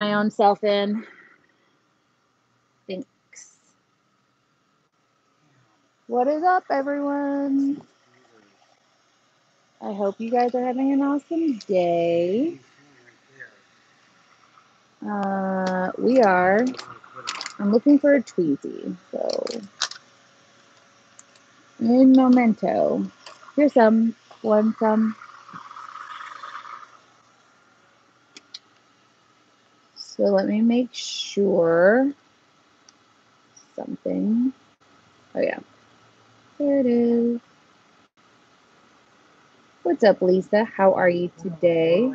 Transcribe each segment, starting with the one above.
my own self in. Thanks. What is up, everyone? I hope you guys are having an awesome day. Uh, we are. I'm looking for a tweezy, so in memento. Here's some. One some. So let me make sure something. Oh yeah, there it is. What's up, Lisa? How are you today?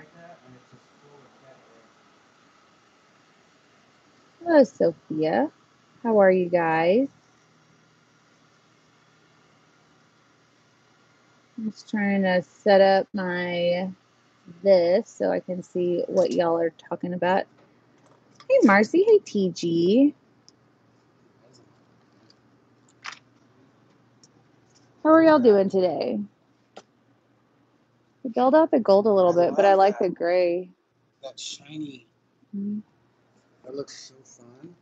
Hello, Sophia. How are you guys? I'm just trying to set up my this so I can see what y'all are talking about. Hey, Marcy. Hey, TG. How are y'all doing today? We build out the gold a little bit, but I like the gray. That shiny, Mhm. that looks so fun.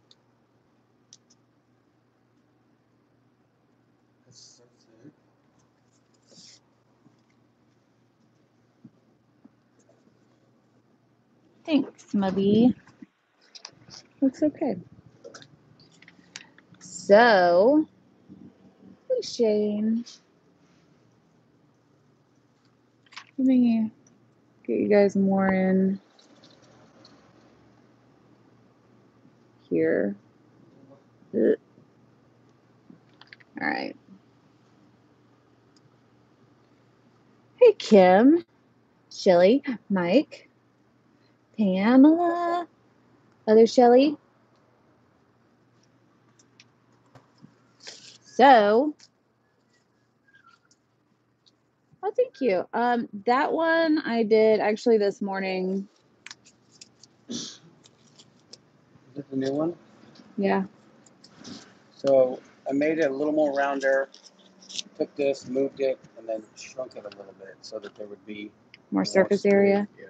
That's so sick. Thanks, Mubby. Looks okay. So, hey, Shane. Let me get you guys more in here. Ugh. All right. Hey, Kim, Shelly, Mike, Pamela, other Shelly. So, oh, thank you. Um, that one I did actually this morning. Is it the new one? Yeah. So I made it a little more rounder. Took this, moved it, and then shrunk it a little bit so that there would be More surface smooth. area. Yeah.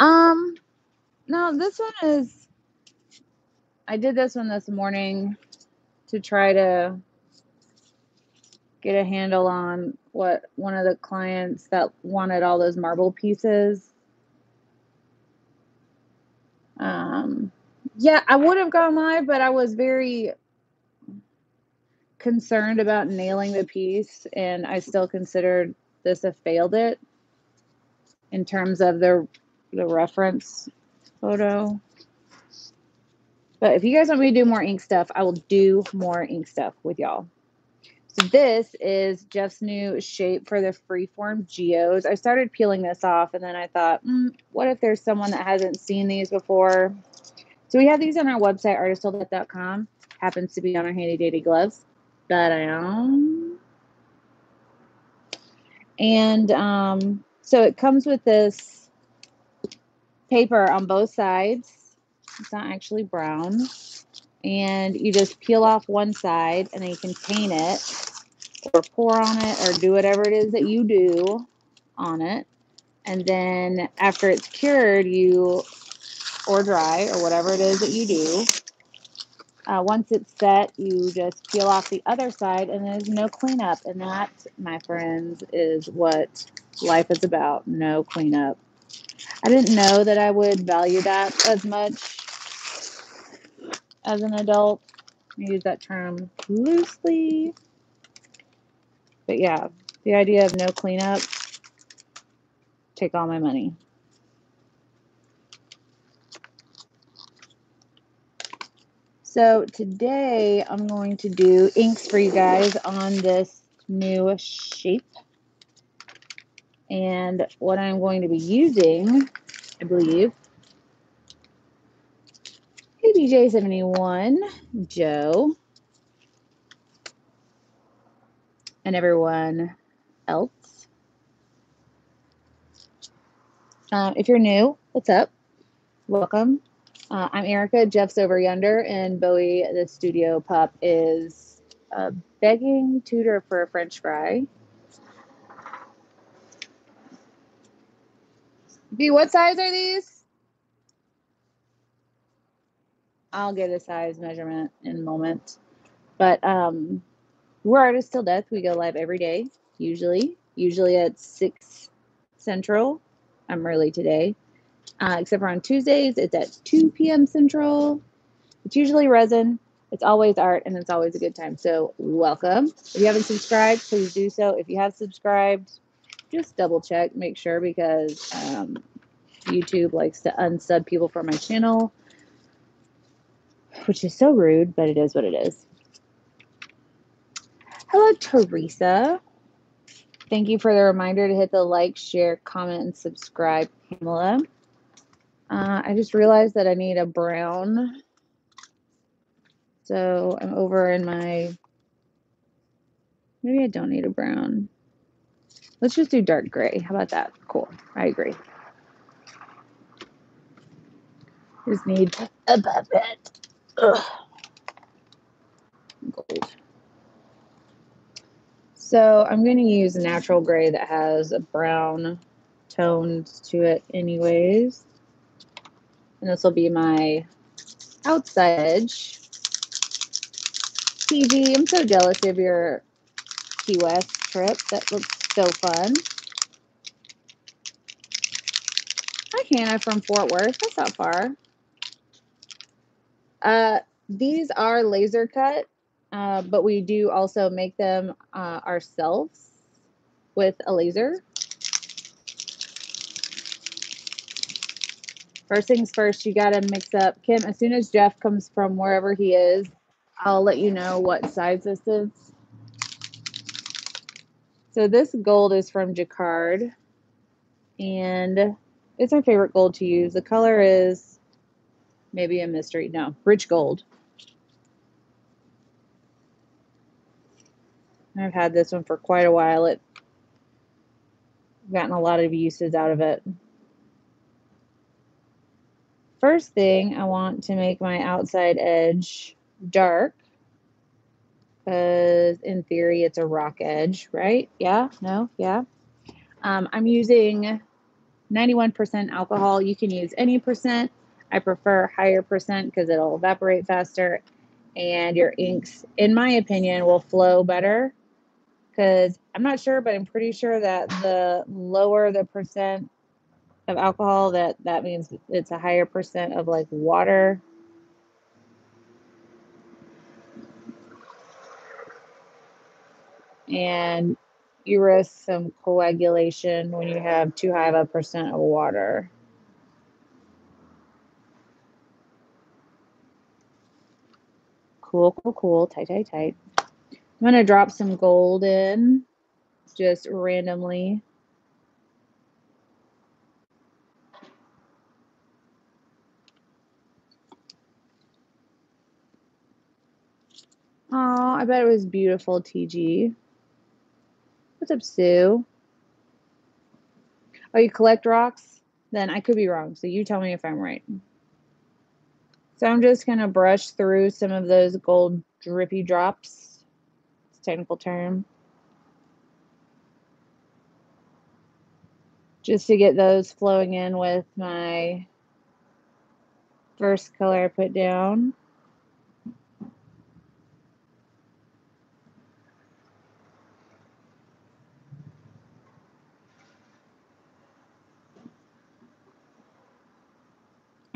Um, no, this one is. I did this one this morning to try to get a handle on what one of the clients that wanted all those marble pieces. Um, yeah, I would have gone live, but I was very concerned about nailing the piece, and I still considered this a failed it in terms of the the reference photo. But if you guys want me to do more ink stuff, I will do more ink stuff with y'all. So this is Jeff's new shape for the freeform geos. I started peeling this off and then I thought, mm, what if there's someone that hasn't seen these before? So we have these on our website, artisttilldeath.com. Happens to be on our handy dandy gloves. But I am. And um, so it comes with this paper on both sides. It's not actually brown. And you just peel off one side and then you can paint it or pour on it or do whatever it is that you do on it. And then after it's cured, you or dry or whatever it is that you do. Uh, once it's set, you just peel off the other side and there's no cleanup. And that, my friends, is what life is about no cleanup. I didn't know that I would value that as much as an adult. I use that term loosely. But yeah, the idea of no cleanup, take all my money. So today I'm going to do inks for you guys on this new shape. And what I'm going to be using, I believe, hey DJ71, Joe, and everyone else. Um, if you're new, what's up? Welcome. Uh, I'm Erica. Jeff's over yonder, and Bowie, the studio pup, is uh, begging Tudor for a French fry. B, what size are these? I'll get a size measurement in a moment. But um, we're Artists Till Death. We go live every day, usually. Usually at 6 Central. I'm early today. Uh, except for on Tuesdays, it's at 2 p.m. Central. It's usually resin. It's always art, and it's always a good time. So welcome. If you haven't subscribed, please do so. If you have subscribed, just double check, make sure because um, YouTube likes to unsub people from my channel, which is so rude, but it is what it is. Hello, Teresa. Thank you for the reminder to hit the like, share, comment, and subscribe, Pamela. Uh, I just realized that I need a brown. So I'm over in my. Maybe I don't need a brown. Let's just do dark gray. How about that? Cool. I agree. Just need a. Ugh. Gold. So I'm going to use natural gray that has a brown tones to it anyways. And this will be my outside edge. TG, I'm so jealous of your Key West trip. That looks so fun. Hi, Hannah from Fort Worth. That's not far. Uh, these are laser cut, uh, but we do also make them uh, ourselves with a laser. First things first, you got to mix up. Kim, as soon as Jeff comes from wherever he is, I'll let you know what size this is. So this gold is from Jacquard, and it's our favorite gold to use. The color is maybe a mystery. No, rich gold. I've had this one for quite a while. It gotten a lot of uses out of it. First thing, I want to make my outside edge dark because in theory it's a rock edge, right? Yeah, no, yeah. Um, I'm using 91% alcohol. You can use any percent. I prefer higher percent because it'll evaporate faster and your inks, in my opinion, will flow better. Because I'm not sure, but I'm pretty sure that the lower the percent of alcohol, that that means it's a higher percent of like water and you risk some coagulation when you have too high of a percent of water. Cool, cool, cool. Tight, tight, tight. I'm going to drop some gold in just randomly. Oh, I bet it was beautiful, TG. What's up, Sue? Oh, you collect rocks? Then I could be wrong. So you tell me if I'm right. So I'm just going to brush through some of those gold drippy drops. It's a technical term. Just to get those flowing in with my first color I put down.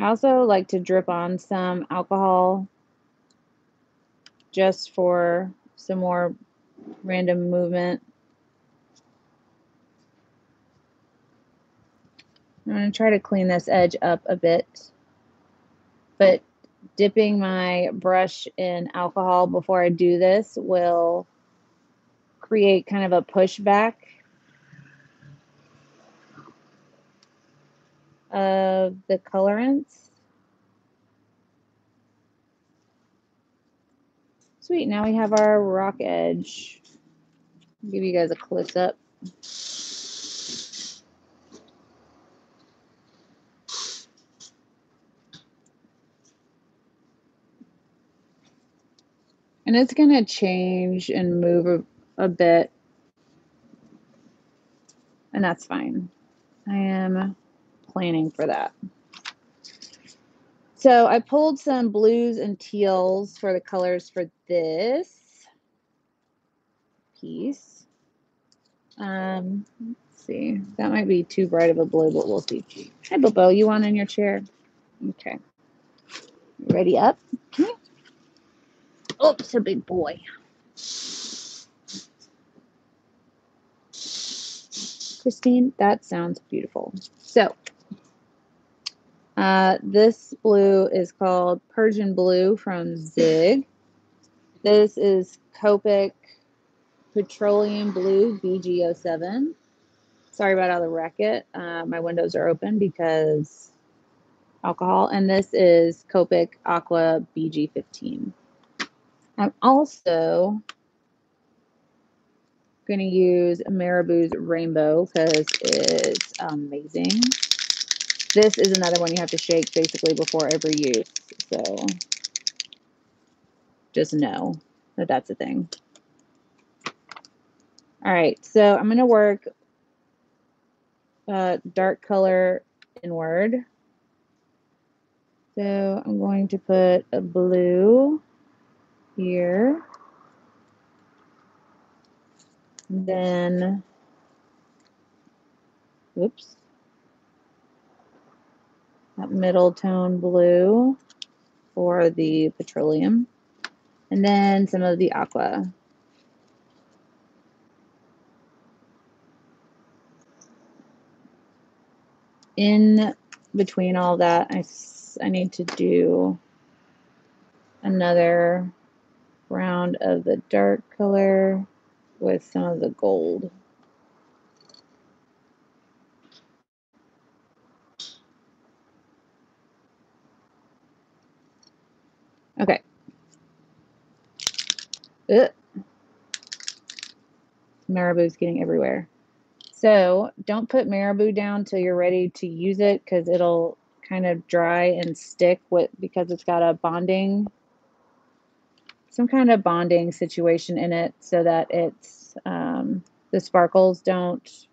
I also like to drip on some alcohol just for some more random movement. I'm going to try to clean this edge up a bit, but dipping my brush in alcohol before I do this will create kind of a pushback of the colorants. Sweet, now we have our rock edge. I'll give you guys a close up. And it's going to change and move a, a bit. And that's fine. I am planning for that. So I pulled some blues and teals for the colors for this piece. Um, let's see. That might be too bright of a blue, but we'll see. Hi, Bobo. You on in your chair? Okay. Ready up? Oops, a big boy. Christine, that sounds beautiful. So, uh, this blue is called Persian Blue from Zig. This is Copic Petroleum Blue BG07. Sorry about all the racket. Uh, my windows are open because alcohol. And this is Copic Aqua BG15. I'm also going to use Marabu's Rainbow because it's amazing. This is another one you have to shake basically before every use. So just know that that's a thing. All right, so I'm going to work uh, dark color inward. So I'm going to put a blue here. Then, whoops, that middle tone blue for the petroleum. And then some of the aqua. In between all that, I, I need to do another round of the dark color with some of the gold. Okay. Ugh. Marabu's getting everywhere. So don't put Marabou down till you're ready to use it because it'll kind of dry and stick with because it's got a bonding some kind of bonding situation in it so that it's um, the sparkles don't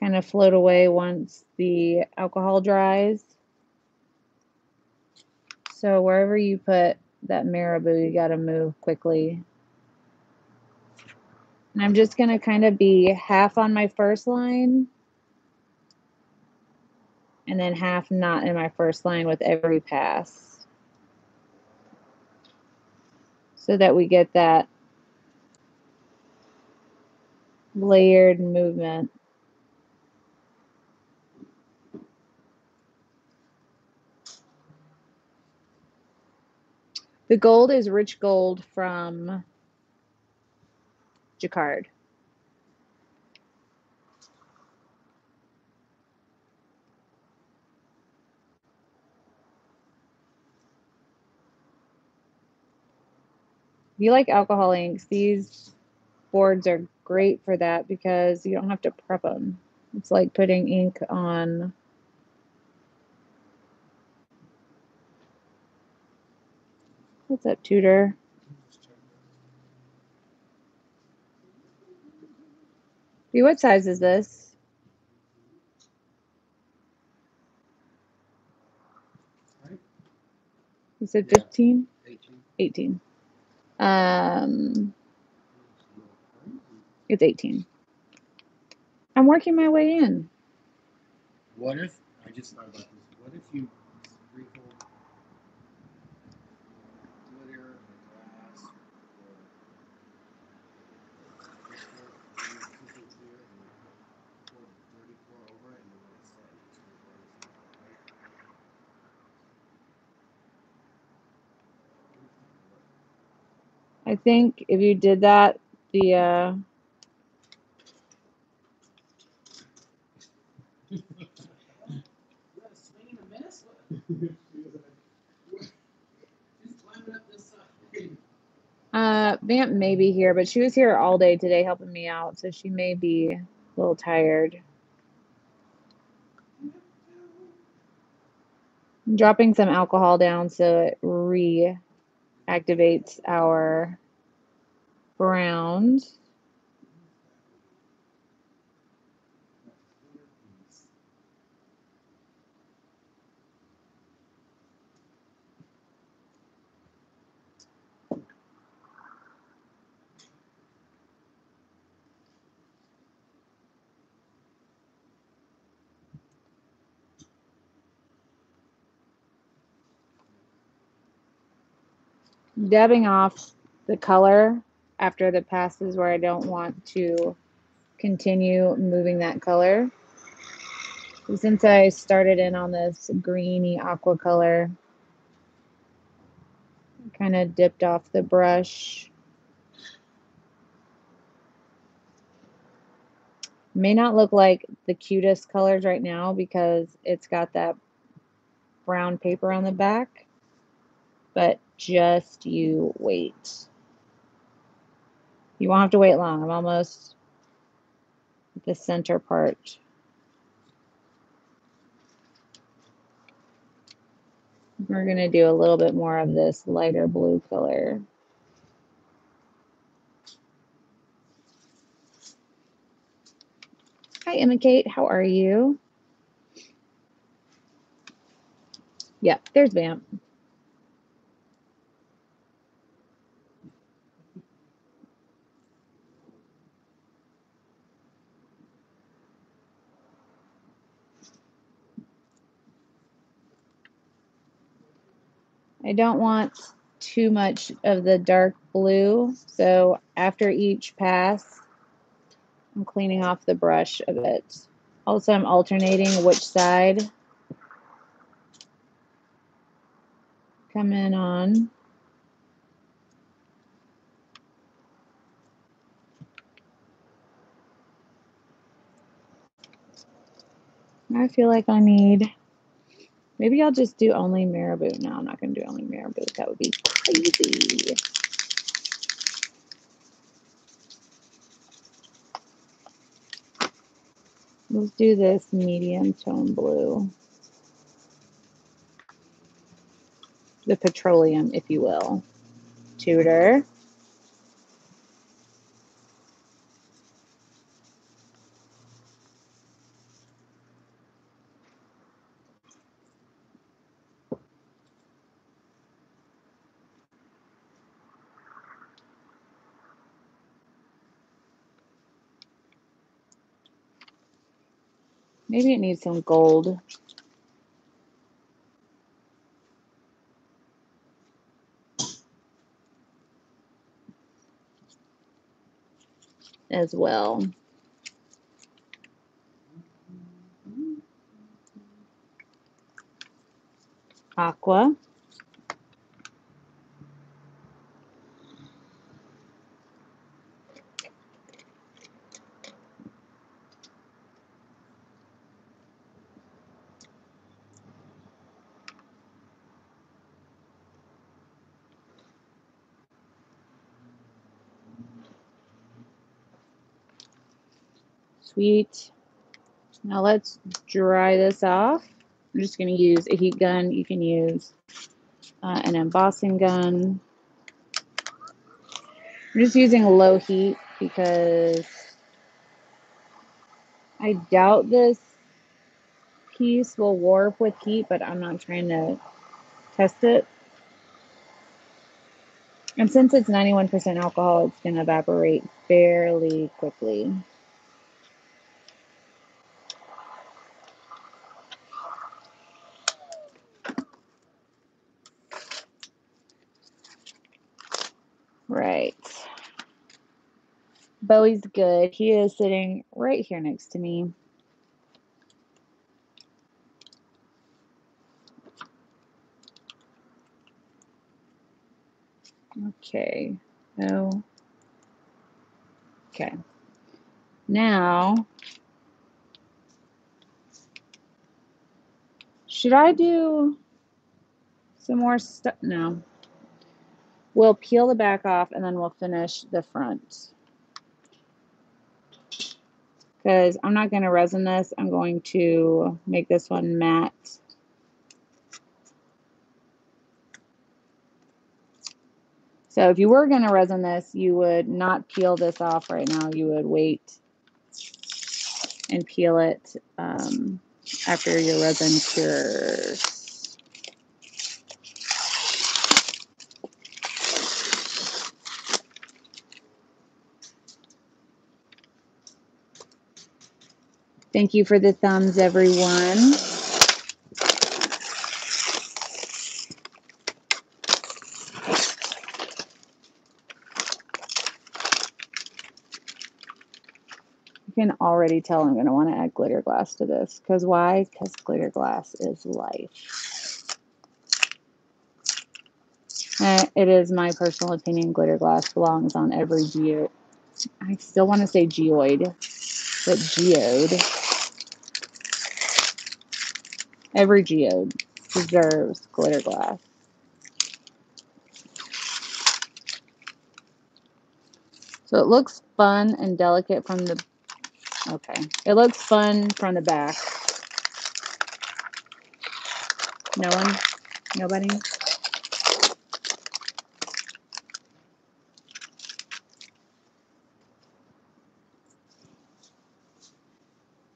kind of float away once the alcohol dries. So wherever you put that Marabu, you got to move quickly. And I'm just going to kind of be half on my first line and then half not in my first line with every pass. So that we get that layered movement. The gold is rich gold from Jacquard. If you like alcohol inks, these boards are great for that because you don't have to prep them. It's like putting ink on what's up, Tudor? B, what size is this? You said Yeah. 15? 18. 18. Um, it's 18. I'm working my way in. What if I just thought about this? What if you sprinkle glitter or glass or crystal in something clear and you pour dirty pour over it and then let it set and just sprinkle everything right? I think if you did that, the uh, uh, Vamp may be here, but she was here all day today helping me out, so she may be a little tired. I'm dropping some alcohol down so it reactivates our Browns. dabbing off the color after the passes where I don't want to continue moving that color. Since I started in on this greeny aqua color, kind of dipped off the brush. May not look like the cutest colors right now because it's got that brown paper on the back, but just you wait. You won't have to wait long. I'm almost the center part. We're going to do a little bit more of this lighter blue color. Hi, Emma Kate. How are you? Yeah, there's Vamp. I don't want too much of the dark blue. So after each pass, I'm cleaning off the brush a bit. Also, I'm alternating which side come in on. I feel like I need Maybe I'll just do only Marabu. No, I'm not going to do only Marabu. That would be crazy. Let's do this medium tone blue. The petroleum, if you will. Tudor. Maybe it needs some gold. As well. Aqua. Sweet. Now let's dry this off. I'm just going to use a heat gun. You can use uh, an embossing gun. I'm just using low heat because I doubt this piece will warp with heat, but I'm not trying to test it. And since it's 91% alcohol, it's going to evaporate fairly quickly. Right. Bowie's good. He is sitting right here next to me. Okay. Oh. Okay. Now, should I do some more stuff? No. We'll peel the back off and then we'll finish the front. Because I'm not going to resin this. I'm going to make this one matte. So if you were going to resin this, you would not peel this off right now. You would wait and peel it um, after your resin cures. Thank you for the thumbs, everyone. You can already tell I'm going to want to add glitter glass to this. Because why? Because glitter glass is life. Uh, it is my personal opinion glitter glass belongs on every geode. I still want to say geoid, but geode. Every geode deserves glitter glass. So it looks fun and delicate from the Okay. It looks fun from the back. No one? Nobody?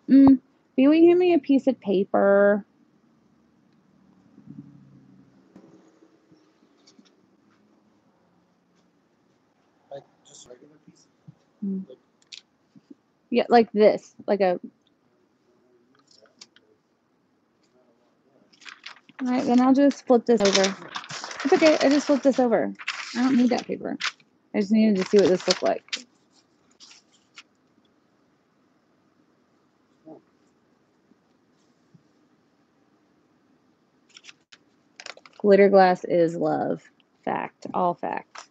Mm, will you hand me a piece of paper? Like just regular piece. Mm. Yeah, like this, like a. All right, then I'll just flip this over. It's okay. I just flipped this over. I don't need that paper. I just needed to see what this looked like. Glitter glass is love. Fact. All fact.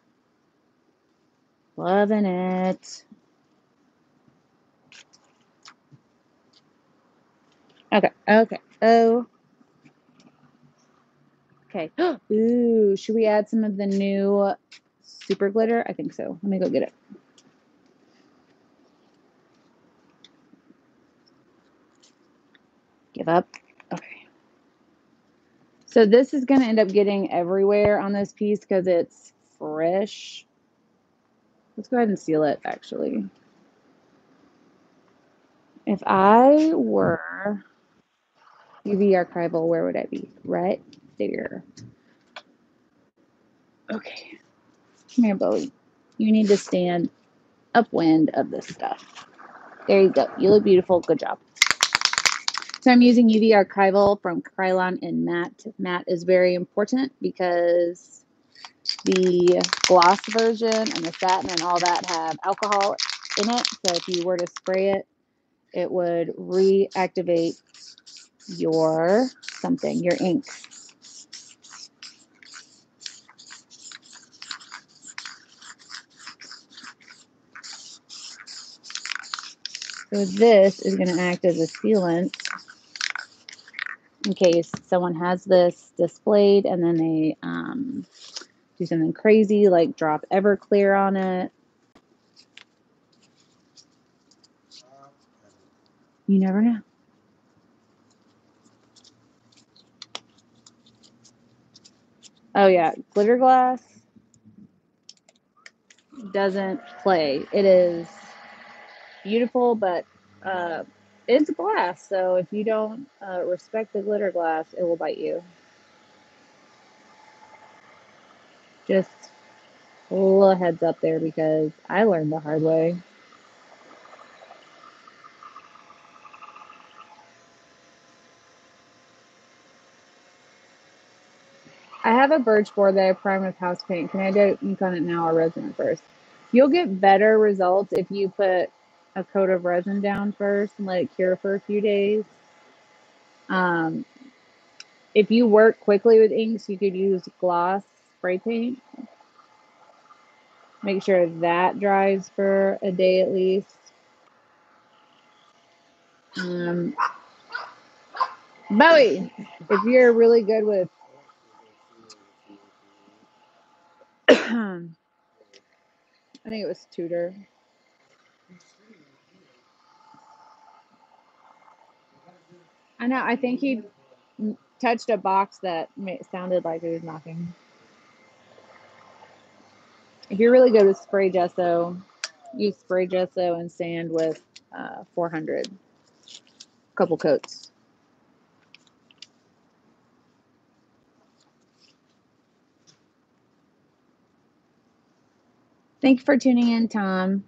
Loving it. Okay. Okay. Oh. Okay. Ooh, should we add some of the new super glitter? I think so. Let me go get it. Give up. Okay. So this is going to end up getting everywhere on this piece because it's fresh. Let's go ahead and seal it actually. If I were UV archival, where would I be? Right there. Okay. Come here, Bowie. You need to stand upwind of this stuff. There you go. You look beautiful. Good job. So I'm using UV archival from Krylon and matte. Matte is very important because the gloss version and the satin and all that have alcohol in it. So if you were to spray it, it would reactivate your something, your ink. So this is going to act as a sealant in case someone has this displayed and then they um, do something crazy like drop Everclear on it. You never know. Oh yeah, glitter glass doesn't play. It is beautiful, but uh, it's glass. So if you don't uh, respect the glitter glass, it will bite you. Just a little heads up there because I learned the hard way. I have a birch board that I prime with house paint. Can I do ink on it now or resin first? You'll get better results if you put a coat of resin down first and let it cure for a few days. Um, if you work quickly with inks, you could use gloss spray paint. Make sure that dries for a day at least. Um, Bowie, if you're really good with I think it was Tudor. I know. I think he touched a box that sounded like he was knocking. If you're really good with spray gesso, use spray gesso and sand with uh, 400. Couple coats. Thank you for tuning in, Tom.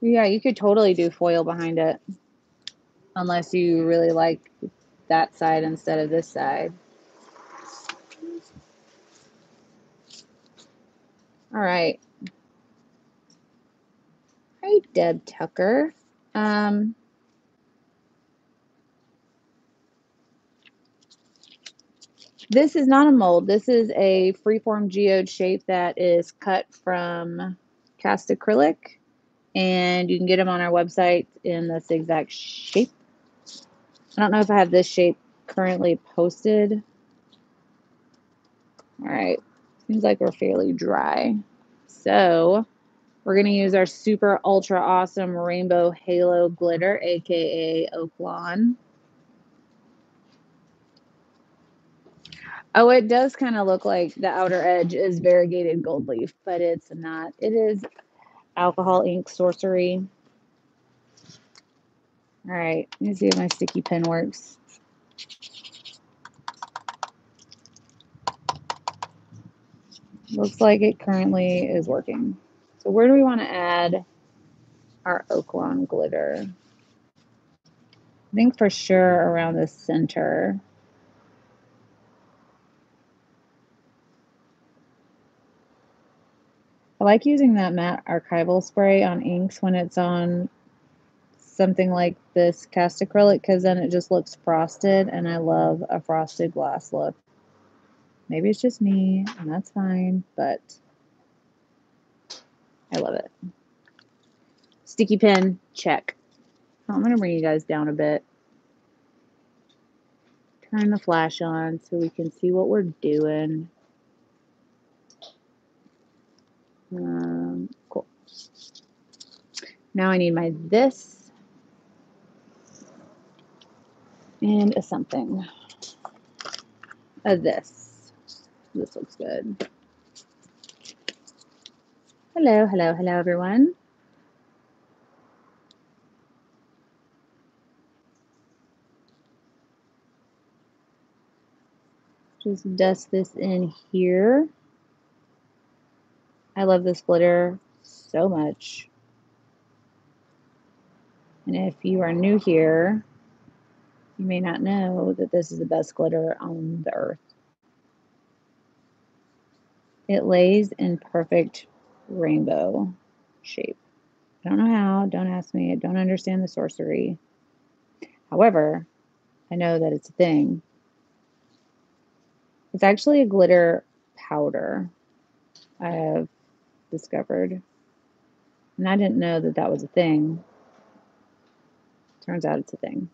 Yeah, you could totally do foil behind it. Unless you really like that side instead of this side. All right. Hi, Deb Tucker. Um, this is not a mold. This is a freeform geode shape that is cut from cast acrylic, and you can get them on our website in this exact shape. I don't know if I have this shape currently posted. All right, seems like we're fairly dry. So we're going to use our super ultra awesome rainbow halo glitter, aka Oaklawn. Oh, it does kind of look like the outer edge is variegated gold leaf, but it's not. It is alcohol ink sorcery. All right, let me see if my sticky pen works. Looks like it currently is working. So where do we want to add our Oaklawn glitter? I think for sure around the center. I like using that matte archival spray on inks when it's on something like this cast acrylic because then it just looks frosted and I love a frosted glass look. Maybe it's just me and that's fine, but I love it. Sticky pen, check. I'm going to bring you guys down a bit. Turn the flash on so we can see what we're doing. Um, cool. Now I need my this and a something. of this. This looks good. Hello, hello, hello, everyone. Just dust this in here. I love this glitter so much. And if you are new here, you may not know that this is the best glitter on the earth. It lays in perfect rainbow shape. I don't know how, don't ask me, I don't understand the sorcery. However, I know that it's a thing. It's actually a glitter powder I have discovered. And I didn't know that that was a thing. Turns out it's a thing.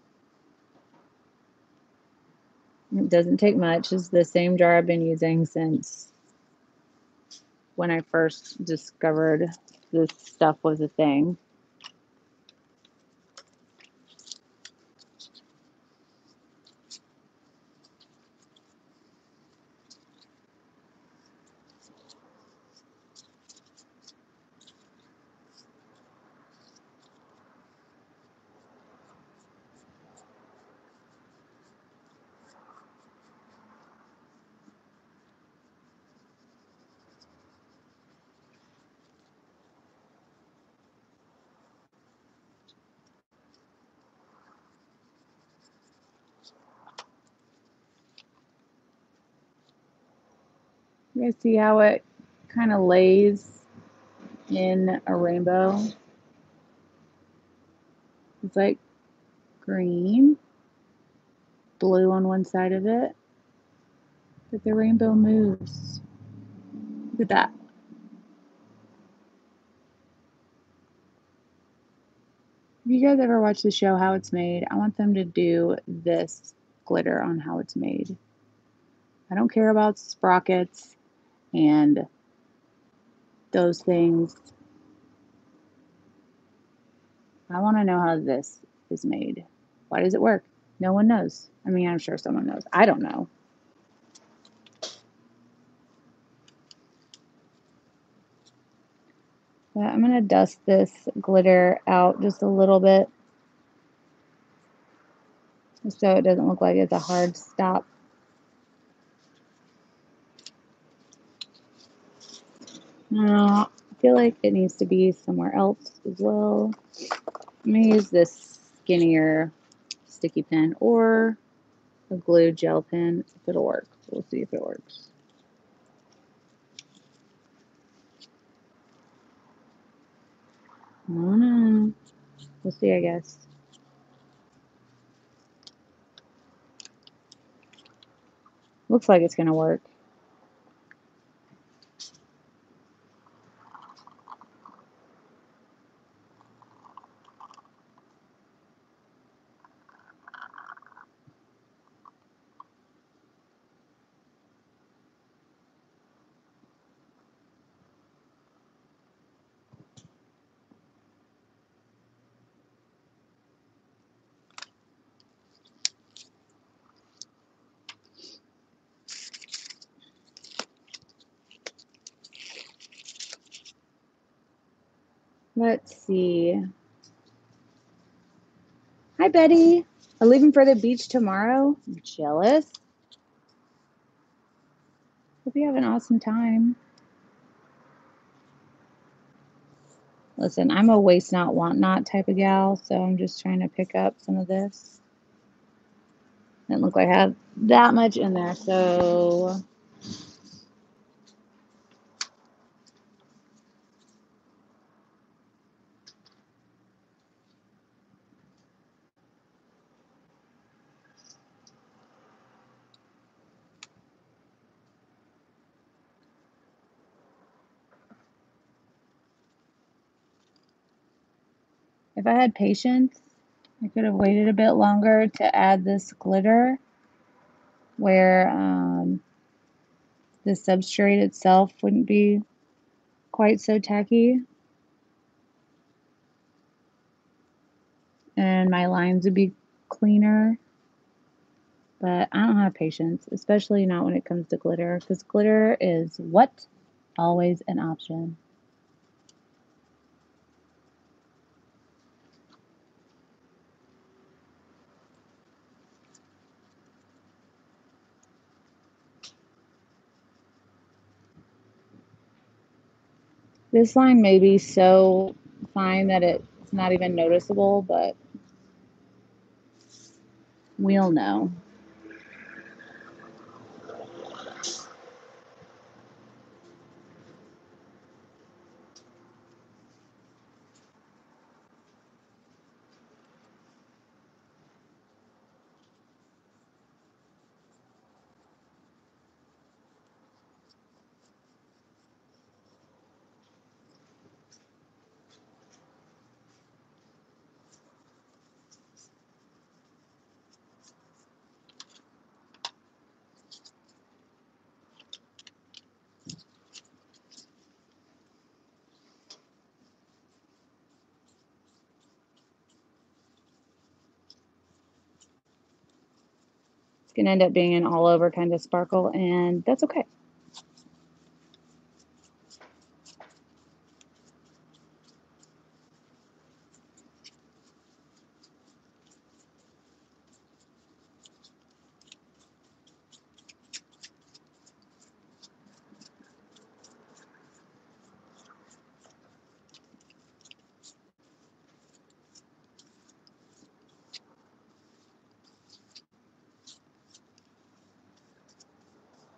It doesn't take much. It's the same jar I've been using since when I first discovered this stuff was a thing. See how it kind of lays in a rainbow? It's like green, blue on one side of it, but the rainbow moves. Look at that. Have you guys ever watched the show How It's Made? I want them to do this glitter on how it's made. I don't care about sprockets and those things. I want to know how this is made. Why does it work? No one knows. I mean, I'm sure someone knows. I don't know. But I'm going to dust this glitter out just a little bit so it doesn't look like it's a hard stop. Uh, I feel like it needs to be somewhere else as well. Let me use this skinnier sticky pen or a glue gel pen if it'll work. We'll see if it works. I don't know. We'll see, I guess. Looks like it's going to work. Let's see. Hi, Betty. I'm leaving for the beach tomorrow. I'm jealous. Hope you have an awesome time. Listen, I'm a waste not, want not type of gal, so I'm just trying to pick up some of this. Didn't look like I had that much in there, so If I had patience, I could have waited a bit longer to add this glitter where um, the substrate itself wouldn't be quite so tacky. And my lines would be cleaner. But I don't have patience, especially not when it comes to glitter, because glitter is what? Always an option. This line may be so fine that it's not even noticeable, but we'll know. Going to end up being an all over kind of sparkle, and that's okay.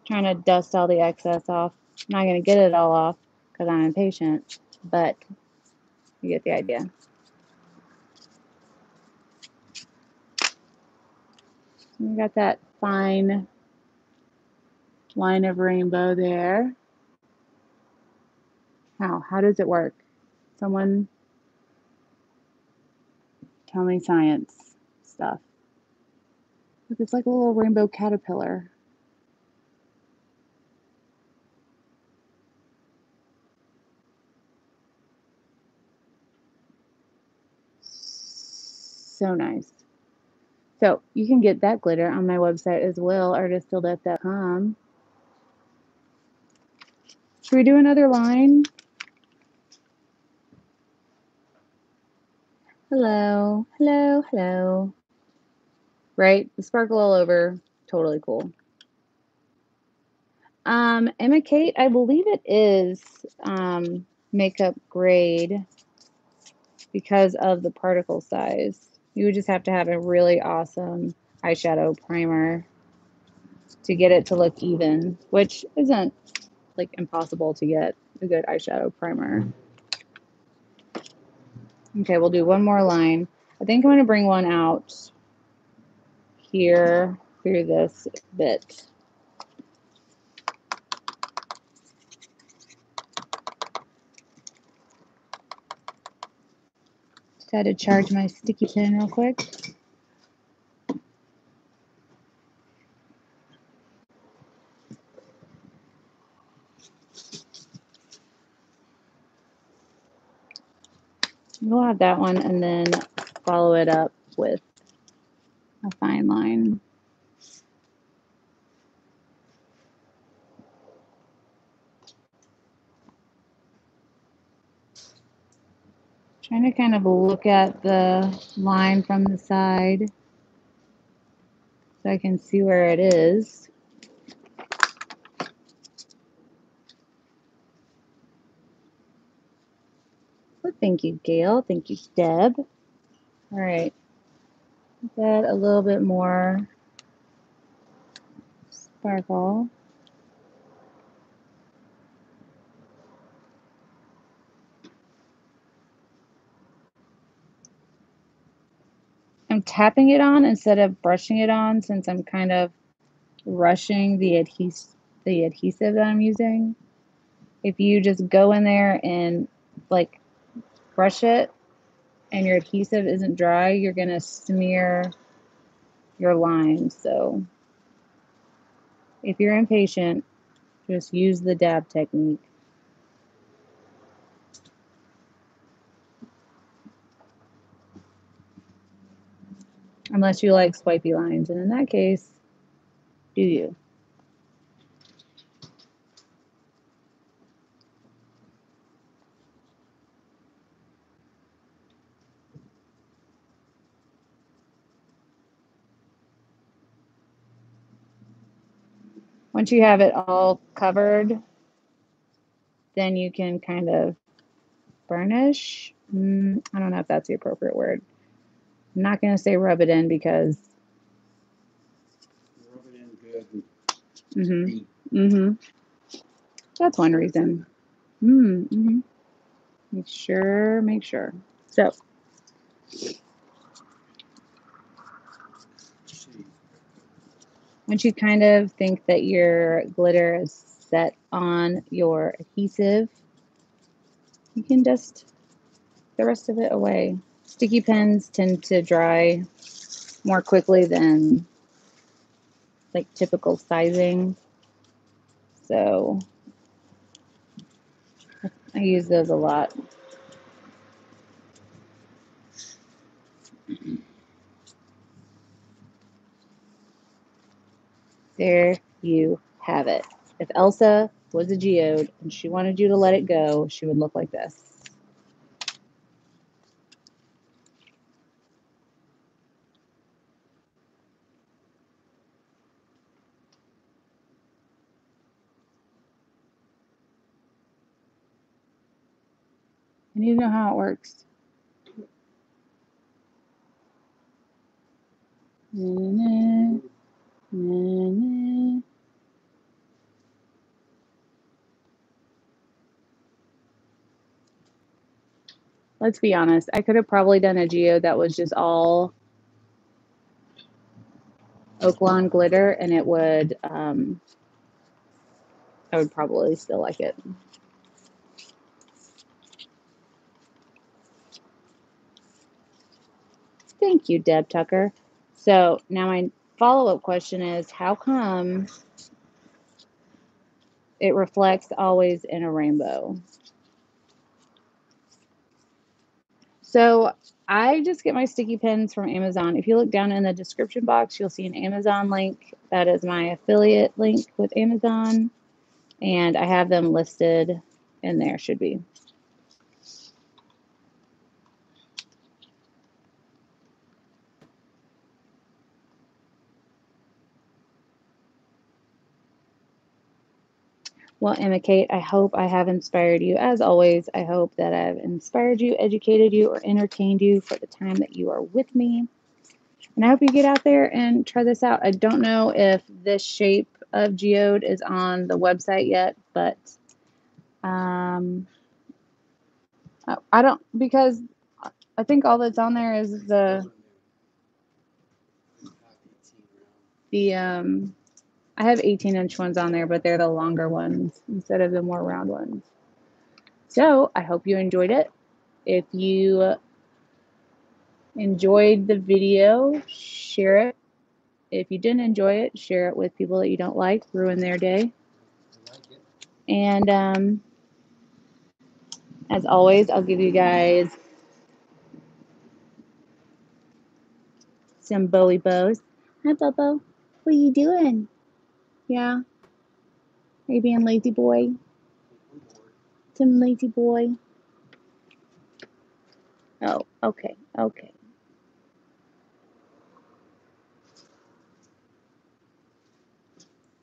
Trying to dust all the excess off. I'm not going to get it all off because I'm impatient, but you get the idea. We got that fine line of rainbow there. How? How does it work? Someone tell me science stuff. Look, it's like a little rainbow caterpillar. So nice. So you can get that glitter on my website as well, artisttilldeath.com. Should we do another line? Hello, hello, hello. Right? The sparkle all over. Totally cool. Um, Emma Kate, I believe it is um, makeup grade because of the particle size. You just have to have a really awesome eyeshadow primer to get it to look even, which isn't like impossible to get a good eyeshadow primer. Okay, we'll do one more line. I think I'm going to bring one out here through this bit. Just had to charge my sticky pen real quick. We'll have that one and then follow it up with a fine line. Trying to kind of look at the line from the side so I can see where it is. Well, thank you, Gail. Thank you, Deb. All right. Get a little bit more sparkle. I'm tapping it on instead of brushing it on since I'm kind of rushing the adhes the adhesive that I'm using. If you just go in there and like brush it and your adhesive isn't dry, you're going to smear your line. So if you're impatient, just use the dab technique. Unless you like swipey lines, and in that case, do you? Once you have it all covered, then you can kind of burnish. Mm, I don't know if that's the appropriate word. I'm not going to say rub it in because. Rub it in good. Mm-hmm. Mm-hmm. That's one reason. Mm-hmm. Make sure, make sure. So once you kind of think that your glitter is set on your adhesive, you can dust the rest of it away. Sticky pens tend to dry more quickly than like typical sizing. So I use those a lot. There you have it. If Elsa was a geode and she wanted you to let it go, she would look like this. To know how it works. Let's be honest. I could have probably done a geo that was just all Oaklawn glitter, and it would. Um, I would probably still like it. Thank you, Deb Tucker. So now my follow up question is how come it reflects always in a rainbow? So I just get my sticky pens from Amazon. If you look down in the description box, you'll see an Amazon link. That is my affiliate link with Amazon. And I have them listed in there, should be. Well, Emma Kate, I hope I have inspired you. As always, I hope that I've inspired you, educated you, or entertained you for the time that you are with me. And I hope you get out there and try this out. I don't know if this shape of geode is on the website yet, but um, I- don't because I think all that's on there is the Those are new. You have 18 round. the um. I have 18 inch ones on there, but they're the longer ones instead of the more round ones. So I hope you enjoyed it. If you enjoyed the video, share it. If you didn't enjoy it, share it with people that you don't like, ruin their day. And um, as always, I'll give you guys some Bowie bows. Hi, Bobo. What are you doing? Yeah. Are you being lazy boy? I'm. Some lazy boy. Oh, okay, okay.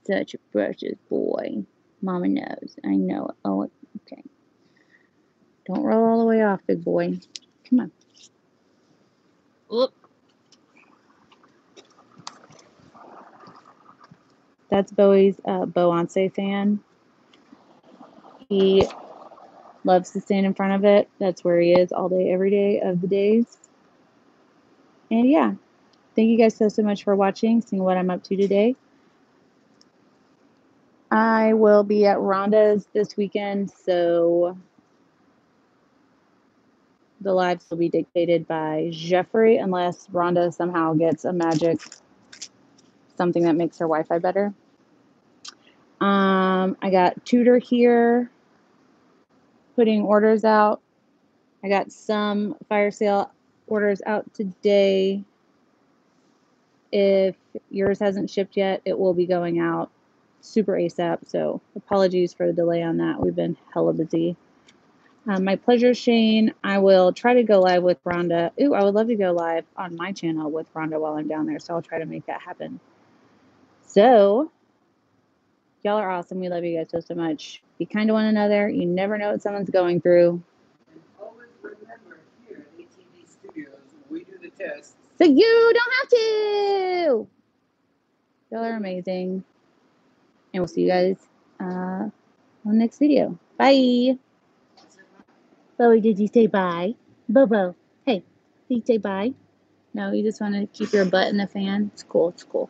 Such a precious boy. Mama knows. I know it. Oh, okay. Don't roll all the way off, big boy. Come on. Oop. That's Bowie's uh, Beyonce fan. He loves to stand in front of it. That's where he is all day, every day of the days. And yeah, thank you guys so, so much for watching, seeing what I'm up to today. I will be at Rhonda's this weekend, so the lives will be dictated by Jeffrey unless Rhonda somehow gets a magic something that makes her Wi-Fi better. Um, I got Tudor here putting orders out. I got some fire sale orders out today. If yours hasn't shipped yet, it will be going out super ASAP. So apologies for the delay on that. We've been hella busy. Um, my pleasure, Shane. I will try to go live with Rhonda. Ooh, I would love to go live on my channel with Rhonda while I'm down there. So I'll try to make that happen. So, y'all are awesome. We love you guys so, so much. Be kind to one another. You never know what someone's going through. And always remember here at ATD Studios, we do the tests. So you don't have to. Y'all are amazing. And we'll see you guys uh, on the next video. Bye. Bowie, did you say bye? Bobo, hey, did you say bye? No, you just want to keep your butt in the fan? It's cool. It's cool.